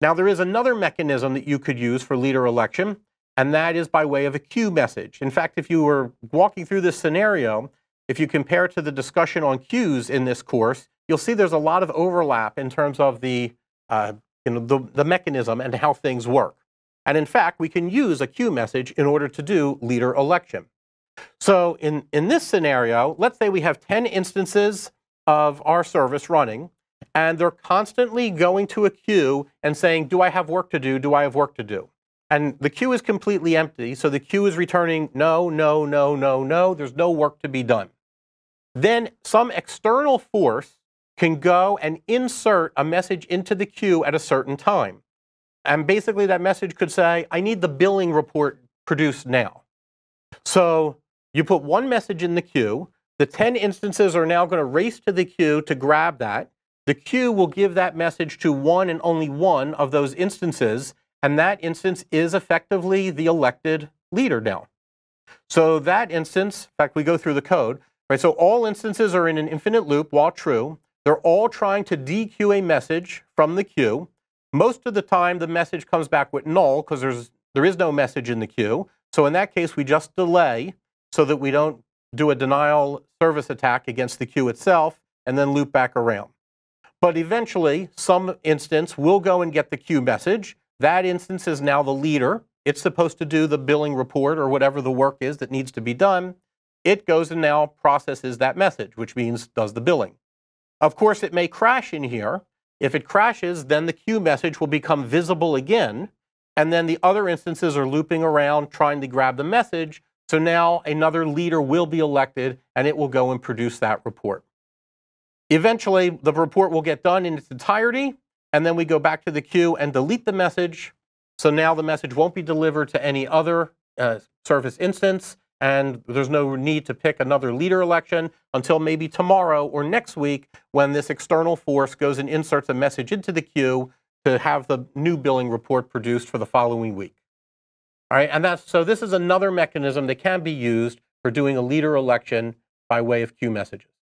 Now, there is another mechanism that you could use for leader election, and that is by way of a queue message. In fact, if you were walking through this scenario, if you compare it to the discussion on queues in this course, you'll see there's a lot of overlap in terms of the, uh, you know, the, the mechanism and how things work. And in fact, we can use a queue message in order to do leader election. So in, in this scenario, let's say we have 10 instances of our service running, and they're constantly going to a queue and saying, do I have work to do? Do I have work to do? And the queue is completely empty, so the queue is returning no, no, no, no, no, there's no work to be done. Then some external force can go and insert a message into the queue at a certain time. And basically that message could say, I need the billing report produced now. So you put one message in the queue, the 10 instances are now going to race to the queue to grab that. The queue will give that message to one and only one of those instances, and that instance is effectively the elected leader now. So that instance, in fact, we go through the code, right? So all instances are in an infinite loop while true. They're all trying to dequeue a message from the queue. Most of the time, the message comes back with null because there's there is no message in the queue. So in that case, we just delay so that we don't do a denial service attack against the queue itself and then loop back around. But eventually, some instance will go and get the queue message. That instance is now the leader. It's supposed to do the billing report or whatever the work is that needs to be done. It goes and now processes that message, which means does the billing. Of course, it may crash in here. If it crashes, then the queue message will become visible again. And then the other instances are looping around trying to grab the message. So now another leader will be elected and it will go and produce that report. Eventually, the report will get done in its entirety, and then we go back to the queue and delete the message. So now the message won't be delivered to any other uh, service instance, and there's no need to pick another leader election until maybe tomorrow or next week when this external force goes and inserts a message into the queue to have the new billing report produced for the following week. All right, and that's so this is another mechanism that can be used for doing a leader election by way of queue messages.